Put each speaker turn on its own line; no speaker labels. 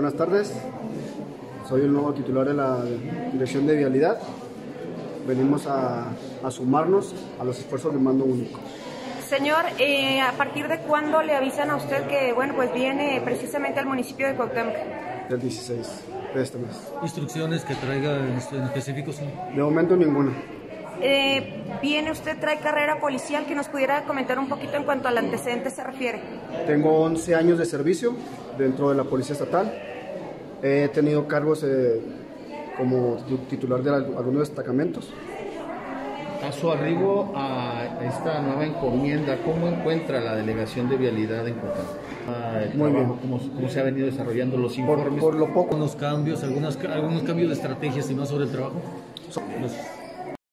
Buenas tardes, soy el nuevo titular de la Dirección de Vialidad. Venimos a, a sumarnos a los esfuerzos del mando único.
Señor, eh, ¿a partir de cuándo le avisan a usted que, bueno, pues viene precisamente al municipio de Cuauhtémoc?
Del 16 de este mes.
¿Instrucciones que traiga en en específico? señor?
De momento ninguna.
Eh, viene usted, trae carrera policial, que nos pudiera comentar un poquito en cuanto al antecedente se refiere.
Tengo 11 años de servicio dentro de la Policía Estatal. He tenido cargos eh, como titular de al- algunos destacamentos.
A su arribo a esta nueva encomienda, ¿cómo encuentra la delegación de vialidad en? Ah, el
Muy
trabajo,
bien.
¿Cómo, cómo se ha venido desarrollando los
Por,
informes?
por lo poco
Algunos cambios, algunas, algunos cambios de estrategias y más sobre el trabajo.
So-
Los-